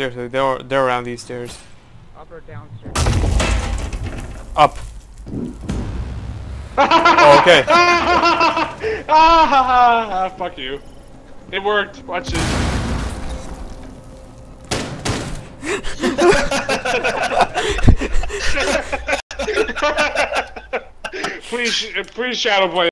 Seriously, they're they're around these stairs. Up or downstairs? Up. oh, okay. ah, fuck you. It worked. Watch it. please, please shadow Boy.